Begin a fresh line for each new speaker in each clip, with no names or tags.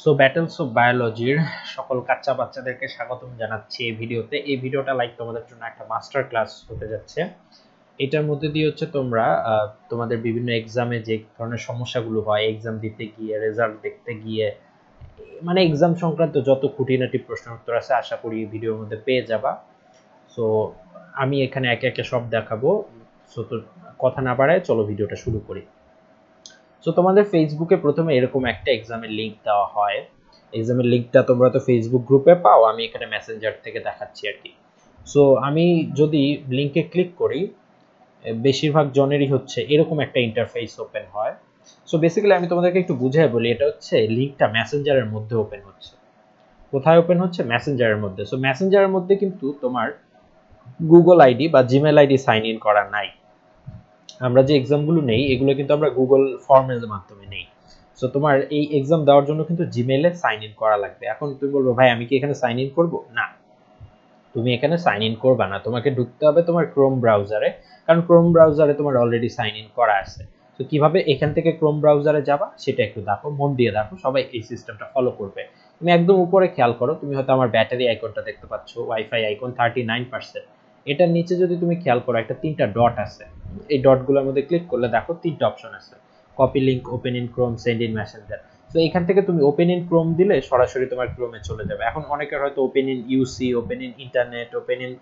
So battles of বায়োলজির সকল কাচ্চা বাচ্চাদেরকে স্বাগতম জানাচ্ছি এই ভিডিওতে। এই ভিডিওটা লাইক তোমাদের জন্য একটা মাস্টার ক্লাস হতে যাচ্ছে। এটার মধ্যে দিয়ে হচ্ছে তোমরা তোমাদের বিভিন্ন এক্সামে যে ধরনের সমস্যাগুলো হয় এক্সাম দিতে গিয়ে রেজাল্ট দেখতে গিয়ে মানে এক্সাম সংক্রান্ত যত খুঁটিনাটি প্রশ্ন উত্তর আছে, আশা করি এই ভিডিওর মধ্যে পেয়ে যাবা। সো আমি এখানে একে একে সব দেখাবো। সো তো কথা না বাড়ায় চলো ভিডিওটা শুরু করি। সো তোমাদের ফেসবুকে প্রথমে এরকম একটা এক্সামের লিঙ্ক দেওয়া হয়। এক্সামের লিঙ্কটা তোমরা তো ফেসবুক গ্রুপে পাও, আমি এখানে মেসেঞ্জার থেকে দেখাচ্ছি আর কি। সো আমি যদি লিঙ্কে ক্লিক করি বেশিরভাগ জনেরই হচ্ছে এরকম একটা ইন্টারফেস ওপেন হয়। সো বেসিক্যালি আমি তোমাদেরকে একটু বুঝাই বলি, এটা হচ্ছে লিঙ্কটা মেসেঞ্জারের মধ্যে ওপেন হচ্ছে। কোথায় ওপেন হচ্ছে? মেসেঞ্জারের মধ্যে। সো মেসেঞ্জারের মধ্যে কিন্তু তোমার গুগল আইডি বা জিমেল আইডি সাইন ইন করা নাই। আমরা যে এক্সামগুলো নেই, এগুলো কিন্তু আমরা গুগল ফর্মের মাধ্যমে নেই। সো তোমার এই এক্সাম দেওয়ার জন্য কিন্তু জিমেলে সাইন ইন করা লাগবে। এখন তুমি বলব, ভাই, আমি কি এখানে সাইন ইন করব? না। তুমি এখানে সাইন ইন করবা না। তোমাকে ঢুকতে হবে তোমার ক্রোম ব্রাউজারে কারণ ক্রোম ব্রাউজারে তোমার অলরেডি সাইন ইন করা আছে। তো কীভাবে এখান থেকে ক্রোম ব্রাউজারে যাবা, সেটা একটু দেখো, মন দিয়ে দেখো, সবাই এই সিস্টেমটা ফলো করবে। তুমি একদম উপরে খেয়াল করো, তুমি হয়তো আমার ব্যাটারি আইকনটা দেখতে পাচ্ছ wifi icon thirty nine percent এটার নিচে যদি তুমি খেয়াল করো, একটা তিনটা ডট আছে। এই ডটগুলোর মধ্যে ক্লিক করলে দেখো তিনটা অপশন আছে। Copy link open in Chrome send in Messenger তো এখান থেকে তুমি ওপেন ইন ক্রোম দিলে সরাসরি তোমার ক্রোমে চলে যাবে। এখন অনেকের হয়তো open in UC open in internet open in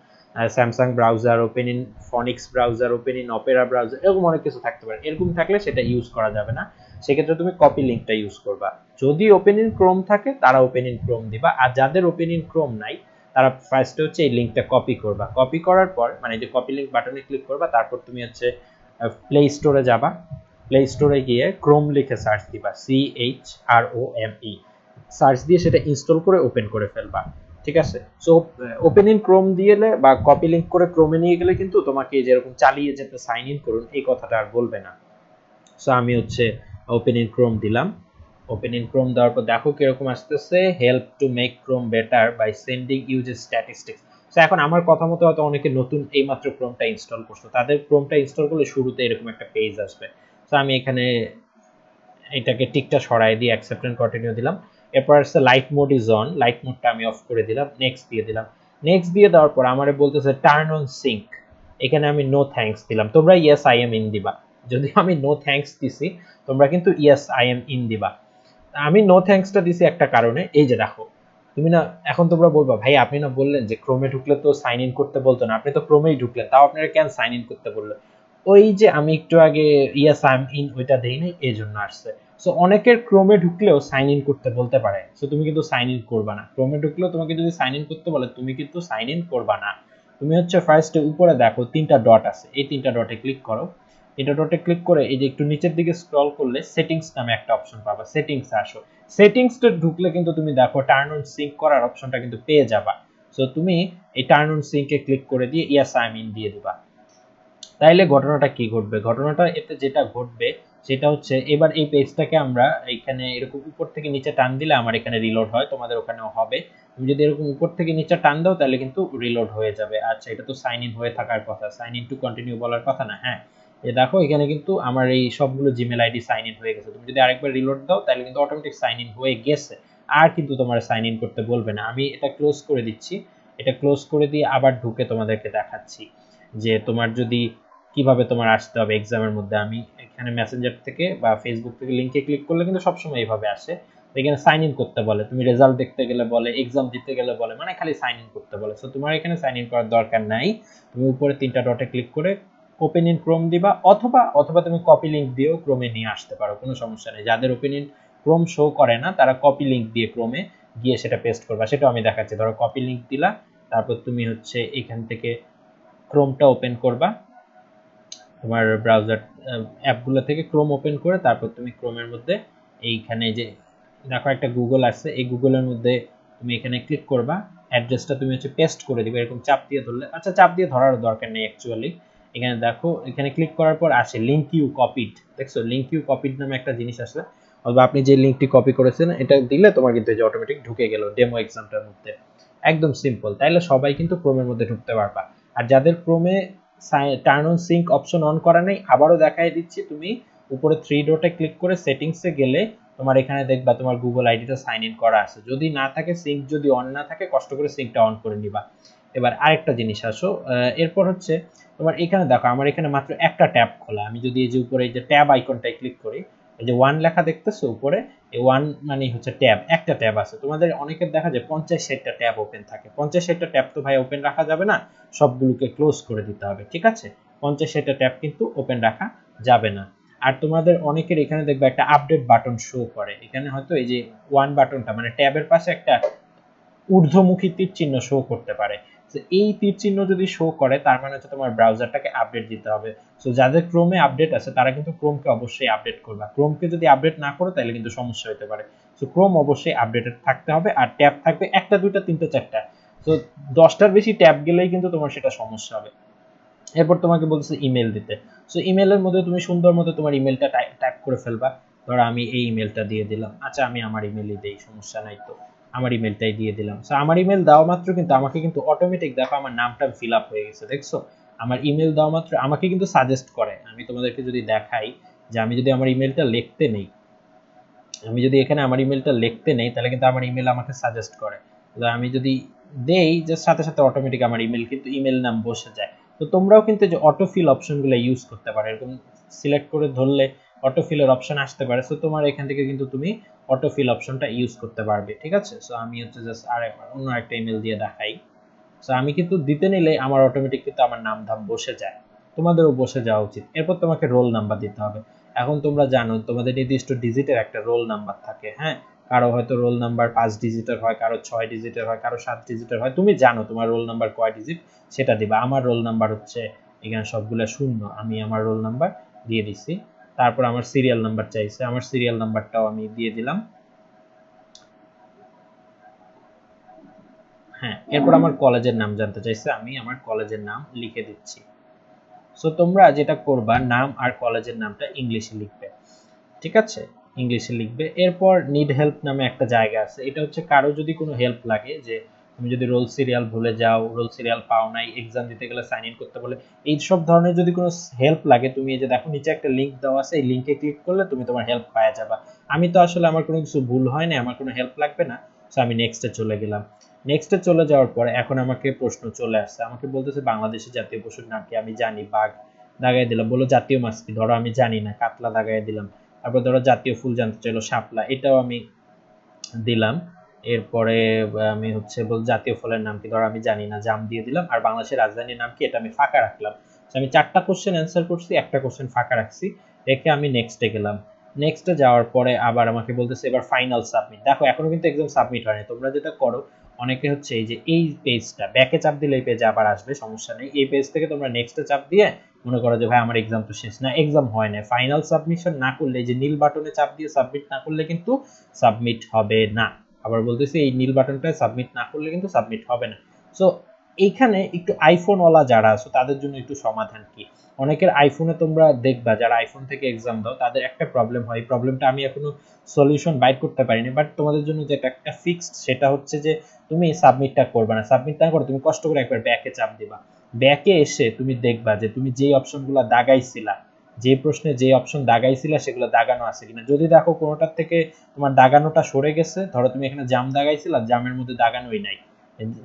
Samsung browser open in Phoenix browser open in Opera browser এরকম অনেক কিছু থাকতে পারে। এরকম থাকলে সেটা ইউজ করা যাবে না। সেক্ষেত্রে তুমি কপি লিঙ্কটা ইউজ করবা। যদি ওপেন ইন ক্রোম থাকে, তারা ওপেন ইন ক্রোম দিবা। আর যাদের ওপেন ইন ক্রোম নাই তারা ফার্স্টে হচ্ছে এই লিঙ্কটা কপি করবা। কপি করার পর মানে যে কপি লিঙ্ক বাটনে ক্লিক করবা, তারপর তুমি হচ্ছে প্লে স্টোরে যাবা। প্লে স্টোরে গিয়ে ক্রোম লিখে সার্চ দিবা C H R O M E search দিয়ে সেটা ইনস্টল করে ওপেন করে ফেলবা। ঠিক আছে? সো ওপেন ইন ক্রোম দিয়েলে বা কপি লিঙ্ক করে ক্রোমে নিয়ে গেলে কিন্তু তোমাকে যেরকম চালিয়ে যেতে সাইন ইন করুন, এই কথাটা আর বলবে না। সো আমি হচ্ছে ওপেন ইন ক্রোম দিলাম। ওপেন ইন ক্রোম দেওয়ার পর দেখো কীরকম আসতেছে help to make Chrome better by sending usage statistics so এখন আমার কথা মতো হয়তো অনেকে নতুন এইমাত্র ক্রোমটা ইনস্টল করছ। তাদের ক্রোমটা ইনস্টল করলে শুরুতে এরকম একটা পেজ আসবে। সো আমি এখানে এটাকে টিকটা সরাই দিয়ে অ্যাকসেপ্ট এন্ড কন্টিনিউ দিলাম। এরপর আসছে light mode is on light মোডটা আমি অফ করে দিলাম। নেক্সট দিয়ে দিলাম। নেক্সট দিয়ে দেওয়ার পর আমারে বলতেছে টার্ন অন সিঙ্ক এখানে আমি নো থ্যাঙ্কস দিলাম। তোমরা ইয়েস আই এম ইন দিবা। যদি আমি নো থ্যাঙ্কস দিছি, তোমরা কিন্তু ইয়েস আই এম ইন দিবা। আমি নো থ্যাঙ্কসটা দিছি একটা কারণে। এই যে দেখো, তুমি না এখন তোমরা বলবা, ভাই, আপনি না বললেন যে ক্রোমে ঢুকলে তো সাইন ইন করতে বলতো না। আপনি তো ক্রোমেই ঢুকলেন, তাও আপনারা কেন সাইন ইন করতে বললেন? ওই যে আমি একটু আগে ইয়াস আই এম ইন ওইটা দেই নাই, এই জন্য আসছে। সো অনেকের ক্রোমে ঢুকলেও সাইন ইন করতে বলতে পারে। সো তুমি কিন্তু সাইন ইন করবা না। ক্রোমে ঢুকলেও তোমাকে যদি সাইন ইন করতে বলে, তুমি কিন্তু সাইন ইন করবা না। তুমি হচ্ছে ফার্স্টে উপরে দেখো, তিনটা ডট আছে। এই তিনটা ডটে ক্লিক করো। এটা ডটে ক্লিক করে এই যে একটু নিচের দিকে স্ক্রল করলে সেটিংস নামে একটা অপশন পাবা। সেটিংস আসো। সেটিংসটা ঢুকলে কিন্তু তুমি দেখো টার্ন অন সিঙ্ক করার অপশনটা কিন্তু পেয়ে যাবা। সো তুমি এই টার্ন অন সিঙ্কে ক্লিক করে দিয়ে ইয়াস আই মিন দিয়ে দিবা। তাইলে ঘটনাটা কি ঘটবে? ঘটনাটা এতে যেটা ঘটবে, সেটা হচ্ছে এবার এই পেজটাকে আমরা এখানে এরকম উপর থেকে নিচে টান দিলে আমার এখানে রিলোড হয়, তোমাদের ওখানেও হবে। তুমি যদি এরকম উপর থেকে নিচে টান দাও তাহলে কিন্তু রিলোড হয়ে যাবে। আচ্ছা এটা তো সাইন ইন হয়ে থাকার কথা। সাইন ইন টু কন্টিনিউ বলার কথা না হ্যাঁ? এ দেখো, এখানে কিন্তু আমার এই সবগুলো জিমেল আইডি সাইন ইন হয়ে গেছে। তুমি যদি আরেকবার রিলোড দাও, তাহলে কিন্তু অটোমেটিক সাইন ইন হয়ে গেছে। আর কিন্তু তোমার সাইন ইন করতে বলবে না। আমি এটা ক্লোজ করে দিচ্ছি। এটা ক্লোজ করে দিয়ে আবার ঢুকে তোমাদেরকে দেখাচ্ছি যে তোমার যদি কীভাবে তোমার আসতে হবে এক্সামের মধ্যে। আমি এখানে মেসেঞ্জার থেকে বা ফেসবুক থেকে লিঙ্কে ক্লিক করলে কিন্তু সবসময় এইভাবে আসে। এখানে সাইন ইন করতে বলে। তুমি রেজাল্ট দেখতে গেলে বলে এক্সাম দিতে গেলে বলে মানে খালি সাইন ইন করতে বলে। সো তোমার এখানে সাইন ইন করার দরকার নাই। তুমি উপরে তিনটা ডটে ক্লিক করে ওপেন ইন ক্রোম দিবা, অথবা অথবা তুমি কপি লিঙ্ক দিয়েও ক্রোমে নিয়ে আসতে পারো, কোনো সমস্যা নেই। যাদের ওপেন ইন ক্রোম শো করে না, তারা কপি লিঙ্ক দিয়ে ক্রোমে গিয়ে সেটা পেস্ট করবা। সেটাও আমি দেখাচ্ছি। ধরো কপি লিঙ্ক দিলা, তারপর তুমি হচ্ছে এখান থেকে ক্রোমটা ওপেন করবা। তোমার ব্রাউজার অ্যাপগুলো থেকে ক্রোম ওপেন করে, তারপর তুমি ক্রোমের মধ্যে এইখানে যে, দেখো একটা গুগল আছে, এই গুগলের মধ্যে তুমি এখানে ক্লিক করবা। অ্যাড্রেসটা তুমি হচ্ছে পেস্ট করে দিবে, এরকম চাপ দিয়ে ধরলে। আচ্ছা চাপ দিয়ে ধরার দরকার নেই অ্যাকচুয়ালি এখানে দেখো, এখানে ক্লিক করার পর আসে লিঙ্ক ইউ কপিড দেখছ? লিঙ্ক ইউ কপিড নামে একটা জিনিস আসে অথবা আপনি যে লিঙ্কটি কপি করেছেন, এটা দিলে তোমার কিন্তু যে অটোমেটিক ঢুকে গেল ডেমো এক্সামটার মধ্যে। একদম সিম্পল তাইলে সবাই কিন্তু ক্রোমের মধ্যে ঢুকতে পারবা। আর যাদের ক্রোমে turn on sync option on করা নেই, আবারও দেখাই দিচ্ছি, তুমি উপরে থ্রি ডটে ক্লিক করে সেটিংসে গেলে তোমার এখানে দেখবা তোমার গুগল আইডিটা সাইন ইন করা আছে। যদি না থাকে সিঙ্ক যদি অন না থাকে, কষ্ট করে সিঙ্কটা অন করে নিবা। এবার আরেকটা জিনিস আসো এরপর হচ্ছে তোমার এখানে দেখো, আমার এখানে মাত্র একটা ট্যাব খোলা। আমি যদি এই যে উপরে এই যে ট্যাব আইকনটায় ক্লিক করি, এই যে ওয়ান লেখা দেখতেছো উপরে, এই ওয়ান মানে হচ্ছে ট্যাব, একটা ট্যাব আছে। তোমাদের অনেকের দেখা যায় পঞ্চাশ ষাটটা ট্যাব ওপেন থাকে। পঞ্চাশ ষাটটা ট্যাব তো ভাই ওপেন রাখা যাবে না, সবগুলোকে ক্লোজ করে দিতে হবে, ঠিক আছে? পঞ্চাশ ষাটটা ট্যাব কিন্তু ওপেন রাখা যাবে না। আর তোমাদের অনেকের এখানে দেখবে একটা আপডেট বাটন শো করে। এখানে হয়তো এই যে ওয়ান বাটনটা মানে ট্যাবের পাশে একটা ঊর্ধ্বমুখী তীর চিহ্ন শো করতে পারে। এই তীর চিহ্ন যদি শো করে, তার মানে হচ্ছে তোমার ব্রাউজারটাকে আপডেট দিতে হবে। সো যাদের ক্রোমে আপডেট আছে, তারা কিন্তু ক্রোমকে অবশ্যই আপডেট করবে। ক্রোমকে যদি আপডেট না করো, তাহলে কিন্তু সমস্যা হতে পারে। সো ক্রোম অবশ্যই আপডেটেড থাকতে হবে, আর ট্যাব থাকবে একটা, দুইটা, তিনটা, চারটা। তো দশটার বেশি ট্যাব গেলেই কিন্তু তোমার সেটা সমস্যা হবে। এরপর তোমাকে বলছে ইমেল দিতে। সো ইমেলের মধ্যে তুমি সুন্দর মতো তোমার ইমেলটা টাইপ করে ফেলবা। ধরো আমি এই ইমেলটা দিয়ে দিলাম। আচ্ছা আমি আমার ইমেলই দেই, সমস্যা নাই তো। আমার ইমেলটাই দিয়ে দিলাম। সো আমার ইমেল দেওয়া মাত্র কিন্তু আমাকে কিন্তু অটোমেটিক দেখো আমার নামটা ফিল আপ হয়ে গেছে, দেখছ? আমার ইমেল দেওয়া মাত্র আমাকে কিন্তু সাজেস্ট করে। আমি তোমাদেরকে যদি দেখাই যে আমি যদি আমার ইমেলটা লিখতে নেই, আমি যদি এখানে আমার ইমেলটা লিখতে নেই, তাহলে কিন্তু আমার ইমেল আমাকে সাজেস্ট করে। আমি যদি দেই যে সাথে সাথে অটোমেটিক আমার ইমেল কিন্তু ইমেল নাম বসে যায়। তো তোমরাও কিন্তু যে অটো ফিল অপশনগুলো ইউজ করতে পারো। এরকম সিলেক্ট করে ধরলে অটো ফিলের অপশন আসতে পারে। সো তোমার এখান থেকে কিন্তু তুমি অটোফিল অপশনটা ইউজ করতে পারবে, ঠিক আছে? সো আমি হচ্ছে জাস্ট আর একবার অন্য একটা ইমেল দিয়ে দেখাই। সো আমি কিন্তু দিতে নিলে আমার অটোমেটিক কিন্তু আমার নাম ধাম বসে যায়। তোমাদেরও বসে যাওয়া উচিত। এরপর তোমাকে রোল নাম্বার দিতে হবে। এখন তোমরা জানো, তোমাদের নির্দিষ্ট ডিজিটের একটা রোল নাম্বার থাকে হ্যাঁ? কারও হয়তো রোল নাম্বার পাঁচ ডিজিটের হয়, কারও ছয় ডিজিটের হয়, কারও সাত ডিজিটের হয়। তুমি জানো তোমার রোল নাম্বার কয় ডিজিট সেটা দিবা। আমার রোল নাম্বার হচ্ছে, এখানে সবগুলো শূন্য। আমি আমার রোল নাম্বার দিয়ে দিছি। তারপর আমার সিরিয়াল নাম্বার চাইছে। আমার সিরিয়াল নাম্বারটাও আমি দিয়ে দিলাম। হ্যাঁ এরপর আমার কলেজের নাম জানতে চাইছে। আমি আমার কলেজের নাম লিখে দিচ্ছি। সো তোমরা যেটা করবা, নাম আর কলেজের নামটা ইংলিশে লিখবে। ঠিক আছে? ইংলিশে লিখবে। এরপর নিড হেল্প নামে একটা জায়গা আছে। এটা হচ্ছে কারও যদি কোনো হেল্প লাগে যে তুমি যদি রোল সিরিয়াল ভুলে যাও রোল সিরিয়াল পাও নাই এক্সাম দিতে গেলে সাইন ইন করতে বলে এই সব ধরনের যদি কোনো হেল্প লাগে তুমি এই যে দেখো নিচে একটা লিঙ্ক দেওয়া আছে, এই লিঙ্কে ক্লিক করলে তুমি তোমার হেল্প পাওয়া যাবা। আমি তো আসলে আমার কোনো কিছু ভুল হয় না আমার কোনো হেল্প লাগবে না সো আমি নেক্সটে চলে গেলাম। নেক্সটে চলে যাওয়ার পরে এখন আমাকে প্রশ্ন চলে আসছে। আমাকে বলতেছে বাংলাদেশের জাতীয় পশুর নাম কি? আমি জানি, বাঘ দাগাই দিলাম। বলো জাতীয় মাছ কি? ধরো আমি জানি না, কাতলা দাগাই দিলাম। তারপর ধরো জাতীয় ফুল জানতে চাইলো, শাপলা, এটাও আমি দিলাম। এরপরে আমি হচ্ছে বল, জাতীয় ফলের নাম কি? ধরো আমি জানি না, জাম দিয়ে দিলাম। আর বাংলাদেশের রাজধানীর নাম কি? এটা আমি ফাঁকা রাখলাম। আমি চারটা কোশ্চেন অ্যান্সার করছি, একটা কোশ্চেন ফাঁকা রাখছি, রেখে আমি নেক্সটে গেলাম। নেক্সটে যাওয়ার পরে আবার আমাকে বলতেছে, এবার ফাইনাল সাবমিট দেখো, এখনও কিন্তু এক্সাম সাবমিট হয়নি। তোমরা যেটা করো, অনেকে হচ্ছে এই যে, এই পেজটা ব্যাকে চাপ দিলে এই পেজে আবার আসবে, সমস্যা নেই। এই পেজ থেকে তোমরা নেক্সটে চাপ দিয়ে মনে করো যে, ভাই, আমার এক্সাম তো শেষ না। এক্সাম হয় না ফাইনাল সাবমিশন না করলে যে নীল বাটনে চাপ দিয়ে সাবমিট না করলে কিন্তু সাবমিট হবে না। আবার বলতেছি, এই নীল বাটনটা সাবমিট না করলে কিন্তু সাবমিট হবে না। সো এইখানে একটু আইফোনওয়ালা যারা আছো, তাদের জন্য একটু সমাধান কি? অনেকের আইফোনে তোমরা দেখবা, যারা আইফোন থেকে এক্সাম দাও, তাদের একটা প্রবলেম হয়। প্রবলেমটা আমি এখনও সলিউশন বাইট করতে পারিনি বাট তোমাদের জন্য যেটা একটা ফিক্সড সেটা হচ্ছে যে, তুমি সাবমিটটা করবে না। সাবমিট না করে তুমি কষ্ট করে একবার ব্যাকে চাপ দিবা। ব্যাকে এসে তুমি দেখবা যে, তুমি যেই অপশনগুলো দাগাইছিলা যে প্রশ্নে যে অপশন দাগাইছিলা সেগুলো দাগানো আছে কিনা। যদি দেখো কোনোটার থেকে তোমার দাগানোটা সরে গেছে, ধরো তুমি এখানে জাম দাগাইছিলা, জামের মধ্যে দাগানোই নাই।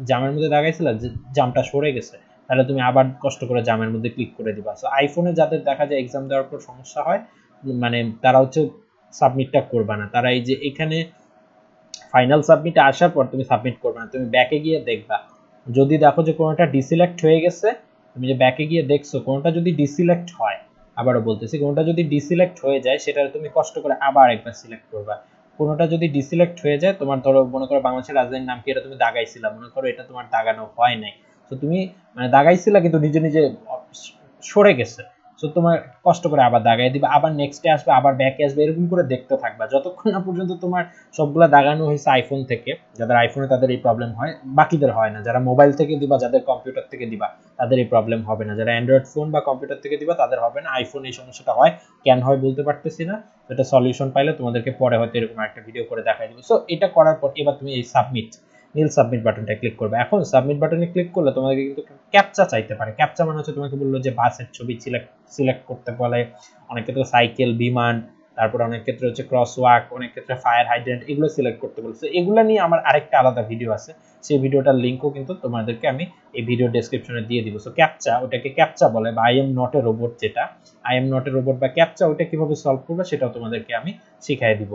জামের মধ্যে দাগাইছিলা জামটা সরে গেছে, তাহলে তুমি আবার কষ্ট করে জামের মধ্যে ক্লিক করে দিবা। সো আইফোনে যাদের দেখা যায় এক্সাম দেওয়ার পর সমস্যা হয় মানে তারা হচ্ছে সাবমিটটা করবে না। তারা এই যে এখানে ফাইনাল সাবমিটে আসার পর তুমি সাবমিট করবে না। তুমি ব্যাকে গিয়ে দেখবা। যদি দেখো যে কোনোটা ডিসিলেক্ট হয়ে গেছে, তুমি যে ব্যাকে গিয়ে দেখছ, কোনোটা যদি ডিসিলেক্ট হয় আবারও বলতেছি, কোনোটা যদি ডিসিলেক্ট হয়ে যায়, সেটা তুমি কষ্ট করে আবার একবার সিলেক্ট করবা। কোনোটা যদি ডিসিলেক্ট হয়ে যায়, তোমার ধরো মনে করো বাংলাদেশের রাজধানীর নাম কি, এটা তুমি দাগাইছিলা মনে করো এটা তোমার দাগানো হয় নাই। তো তুমি মানে দাগাইছিলা কিন্তু নিজে নিজে সরে গেছে। সো তোমার কষ্ট করে আবার দাগাই দিবে, আবার নেক্সটে আসবে, আবার ব্যাকে আসবে, এরকম করে দেখতে থাকবা। যতক্ষণ না পর্যন্ত তোমার সবগুলা দাগানো হয়েছে আইফোন থেকে, যাদের আইফোনে তাদের এই প্রবলেম হয়, বাকিদের হয় না। যারা মোবাইল থেকে দিবা, যাদের কম্পিউটার থেকে দিবা, তাদের এই প্রবলেম হবে না। যারা অ্যান্ড্রয়েড ফোন বা কম্পিউটার থেকে দিবা, তাদের হবে না। আইফোন এই সমস্যাটা হয়, কেন হয় বলতে পারতেছি না। এটা সলিউশন পাইলে তোমাদেরকে পরে হয়তো এরকম একটা ভিডিও করে দেখাই দিব। সো এটা করার পর এবার তুমি এই সাবমিট নীল সাবমিট বাটনটা ক্লিক করবে। এখন সাবমিট বাটনে ক্লিক করলে তোমাকে কিন্তু ক্যাপচা চাইতে পারে। ক্যাপচা মানে হচ্ছে তোমাকে বলল যে বাসের ছবি সিলেক্ট সিলেক্ট করতে বলে। অনেকে তো সাইকেল বিমান, তারপর অনেক ক্ষেত্রে হচ্ছে ক্রস ওয়াক অনেক ক্ষেত্রে ফায়ার হাইড্রেন্ট এগুলো সিলেক্ট করতে বলছে এগুলো নিয়ে আমার আরেকটা আলাদা ভিডিও আছে। সেই ভিডিওটার লিঙ্কও কিন্তু তোমাদেরকে আমি এই ভিডিও ডেসক্রিপশনে দিয়ে দিব। সো ক্যাপচা ওটাকে ক্যাপচা বলে বা I am not a robot যেটা। I am not a robot বা ক্যাপচা ওটা কীভাবে সলভ করবে সেটাও তোমাদেরকে আমি শিখাই দিব।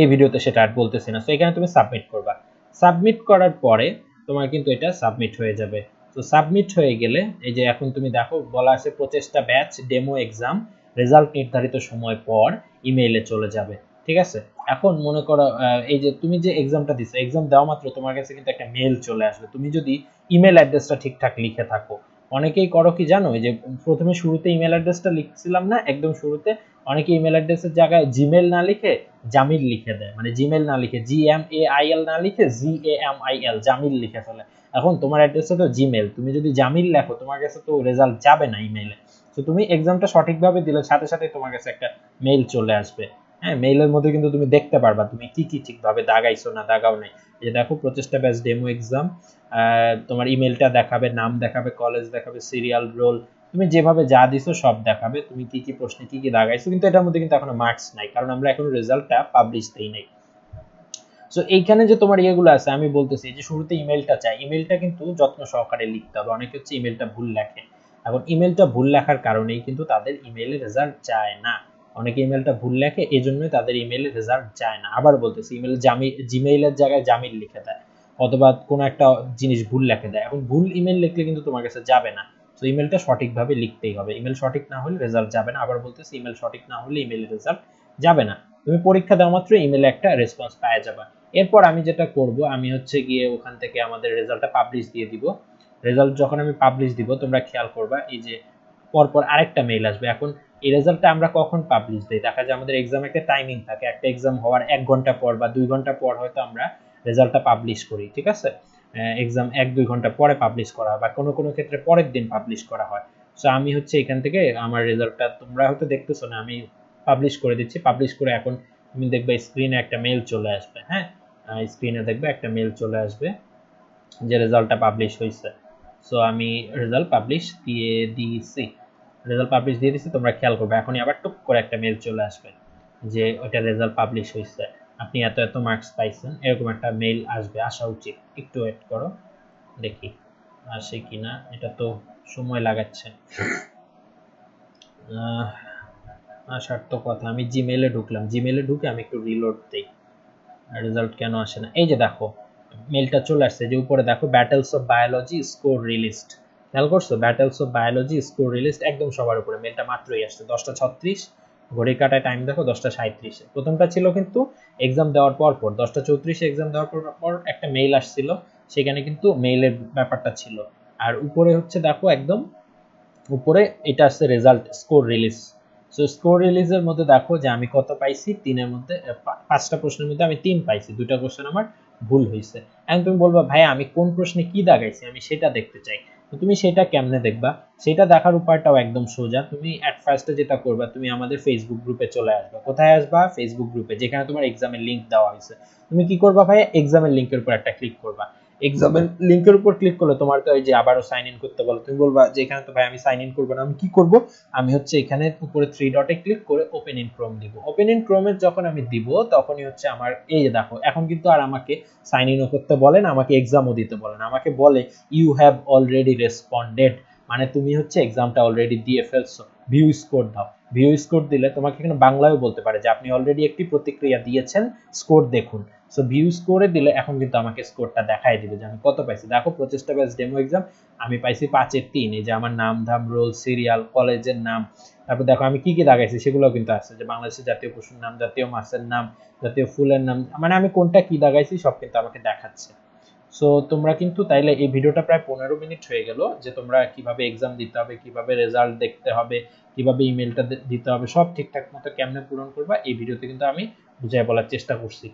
এই ভিডিওতে সেটা আর বলতেছি না। সো এখানে তুমি সাবমিট করবা। সাবমিট করার পরে তোমার কিন্তু এটা সাবমিট হয়ে যাবে। তো সাবমিট হয়ে গেলে এই যে এখন তুমি দেখো, বলা আছে প্রচেষ্টা ব্যাচ, ডেমো, এক্সাম, রেজাল্ট নির্ধারিত সময় পর ইমেইলে চলে যাবে। ঠিক আছে? এখন মনে করো এই যে তুমি যে এক্সামটা দিছো, এক্সাম দেওয়া মাত্র তোমার কাছে কিন্তু একটা মেল চলে আসবে। তুমি যদি ইমেল অ্যাড্রেসটা ঠিকঠাক লিখে থাকো। অনেকেই করো কি জানো যে প্রথমে শুরুতে ইমেল অ্যাড্রেসটা লিখছিলাম না, একদম শুরুতে অনেকে ইমেল অ্যাড্রেসের জায়গায় জিমেল না লিখে জামিল লিখে দেয়। মানে জিমেল না লিখে G M A I L না লিখে G A M I L Jamil লিখে ফেলে। এখন তোমার অ্যাড্রেসটা তো জিমেল তুমি যদি জামিল লেখো, তোমার কাছে তো রেজাল্ট যাবে না ইমেলে তো তুমি এক্সামটা সঠিকভাবে দিলে, সাথে সাথে তোমার কাছে একটা মেইল চলে আসবে। হ্যাঁ মেইলের মধ্যে কিন্তু তুমি দেখতে পারবা তুমি কি কি ঠিকভাবে দাগাইছো না দাগাও নাই। এই দেখো, প্রচেষ্টা ব্যাচ ডেমো এক্সাম তোমার ইমেলটা দেখাবে, নাম দেখাবে কলেজ দেখাবে সিরিয়াল রোল তুমি যেভাবে যা দিছো সব দেখাবে, তুমি কি কি প্রশ্নে কি কি দাগাইছো কিন্তু এটার মধ্যে কিন্তু এখনও মার্কস নাই, কারণ আমরা এখনও রেজাল্টটা পাবলিশ দেই নাই। সো এইখানে যে তোমার ইয়েগুলো আছে, আমি বলতেছি যে শুরুতে ইমেলটা চাই। ইমেলটা কিন্তু যত্ন সহকারে লিখতে হবে, অনেকে হচ্ছে ইমেলটা ভুল লেখে। এখন ইমেলটা ভুল লেখার কারণেই কিন্তু তাদের ইমেলে রেজাল্ট চায় না। অনেকে ইমেলটা ভুল লেখে এই জন্যই তাদের ইমেলে রেজাল্ট চায় না। আবার বলতেছি ইমেল জামি জিমেইলের জায়গায় জামিল লিখে দেয়, অথবা কোনো একটা জিনিস ভুল লেখে দেয়। এখন ভুল ইমেল লিখলে কিন্তু তোমার কাছে যাবে না। তো ইমেলটা সঠিকভাবে লিখতেই হবে। ইমেল সঠিক না হলে রেজাল্ট যাবে না। আবার বলতেছি ইমেল সঠিক না হলে ইমেলের রেজাল্ট যাবে না। তুমি পরীক্ষা দেওয়া মাত্র ইমেলে একটা রেসপন্স পাওয়া যাবে। এরপর আমি যেটা করব, আমি হচ্ছে গিয়ে ওখান থেকে আমাদের রেজাল্টটা পাবলিশ দিয়ে দিব। রেজাল্ট যখন আমি পাবলিশ দিব, তোমরা খেয়াল করবা, এই যে পরপর আরেকটা মেইল আসবে। এখন এই রেজাল্টটা আমরা কখন পাবলিশ দিই? দেখা যায় আমাদের এক্সাম একটা টাইমিং থাকে। একটা এক্সাম হওয়ার এক ঘণ্টা পর বা দুই ঘণ্টা পর হয়তো আমরা রেজাল্টটা পাবলিশ করি, ঠিক আছে? এক্সাম এক, দুই ঘণ্টা পরে পাবলিশ করা বা কোনো কোনো ক্ষেত্রে পরের দিন পাবলিশ করা হয়। সো আমি হচ্ছে এখান থেকে আমার রেজাল্টটা তোমরা হয়তো দেখতেছো না, আমি পাবলিশ করে দিচ্ছি। পাবলিশ করে এখন তুমি দেখবে স্ক্রিনে একটা মেল চলে আসবে হ্যাঁ? স্ক্রিনে দেখবে একটা মেল চলে আসবে যে রেজাল্টটা পাবলিশ হয়েছে সো আমি রেজাল্ট পাবলিশ দিয়ে দিয়েছি। রেজাল্ট পাবলিশ দিয়ে দিচ্ছি তোমরা খেয়াল করবে। এখনই আবার টুক করে একটা মেল চলে আসবে যে ওইটা রেজাল্ট পাবলিশ হয়েছে আপনি এত এত মার্কস পাইছেন, এরকম একটা মেইল আসবে, আসা উচিত। একটু ওয়েট করো, দেখি আসে কিনা, এটা তো সময় লাগাচ্ছে। আসার তো কথা, আমি জিমেলে ঢুকলাম। জিমেলে ঢুকে আমি একটু রিলোড দিই রেজাল্ট কেন আসে না? এই যে দেখো মেলটা চলে আসছে, যে উপরে দেখো battles of biology score released খেয়াল করছ? Battles of biology score released একদম সবার উপরে মেলটা মাত্রই আসছে, দশটা ছত্রিশ ঘড়ি কাটায় টাইম দেখো দশটা সাঁত্রিশে প্রথমটা ছিল কিন্তু এক্সাম দেওয়ার পর পর, দশটা চৌত্রিশে এক্সাম দেওয়ার পর পর একটা মেইল আসছিল, সেখানে কিন্তু মেইলের ব্যাপারটা ছিল। আর উপরে হচ্ছে দেখো একদম উপরে এটা আসছে result score release so score রিলিজের মধ্যে দেখো যে আমি কত পাইছি? তিনের মধ্যে পাঁচটা প্রশ্নের মধ্যে আমি তিন পাইছি। দুইটা কোশ্চেন আমার ভুল হয়েছে এখন তুমি বলবা ভাই আমি কোন প্রশ্নে কি দাগাইছি? আমি সেটা দেখতে চাই। তো তুমি সেটা কেমনে দেখবা? সেটা দেখার উপায়টাও একদম সোজা। তুমি অ্যাট ফার্স্টে যেটা করবা, তুমি আমাদের ফেসবুক গ্রুপে চলে আসবা। কোথায় আসবা? ফেসবুক গ্রুপে যেখানে তোমার এক্সামের লিঙ্ক দেওয়া হয়েছে। তুমি কি করবা ভাই? এক্সামের লিঙ্কের উপর একটা ক্লিক করবা। এক্সামের লিংকের উপর ক্লিক করলে তোমার তো এই যে আবারও সাইন ইন করতে বলো। তুমি বলবা যে এখানে তো ভাই আমি সাইন ইন করব না, আমি কি করব? আমি হচ্ছে এখানে উপরে থ্রি ডটে ক্লিক করে ওপেন ইন ক্রোম দিব। ওপেন ইন ক্রোমে যখন আমি দিব, তখনই হচ্ছে আমার, এই যে দেখো, এখন কিন্তু আর আমাকে সাইন ইনও করতে বলে না, আমাকে এক্সামও দিতে বলেন আমাকে বলে ইউ হ্যাভ অলরেডি রেসপন্ডেড মানে তুমি হচ্ছে এক্সামটা অলরেডি দিয়ে ফেলছো। ভিউ স্কোর দাও। ভিউ স্কোর দিলে তোমাকে এখানে বাংলায়ও বলতে পারে যে আপনি অলরেডি একটি প্রতিক্রিয়া দিয়েছেন স্কোর দেখুন। সো ভিউ স্কোরে দিলে এখন কিন্তু আমাকে স্কোরটা দেখাই দিবে যে আমি কত পাইছি। দেখো, প্রচেষ্টা ব্যাচ ডেমো এক্সাম আমি পাইছি পাঁচের তিন। এই যে আমার নাম, ধাম রোল সিরিয়াল কলেজের নাম। তারপর দেখো, আমি কি কি দাগাইছি সেগুলো কিন্তু আছে। যে বাংলাদেশের জাতীয় পশুর নাম, জাতীয় মাছের নাম, জাতীয় ফুলের নাম মানে আমি কোনটা কি দাগাইছি সব কিন্তু আমাকে দেখাচ্ছে। সো তোমরা কিন্তু তাইলে এই ভিডিওটা প্রায় পনেরো মিনিট হয়ে গেল যে তোমরা কীভাবে এক্সাম দিতে হবে, কীভাবে রেজাল্ট দেখতে হবে, কীভাবে ইমেলটা দিতে হবে, সব ঠিকঠাক মতো কেমনে পূরণ করবা, এই ভিডিওতে কিন্তু আমি বুঝাই বলার চেষ্টা করছি।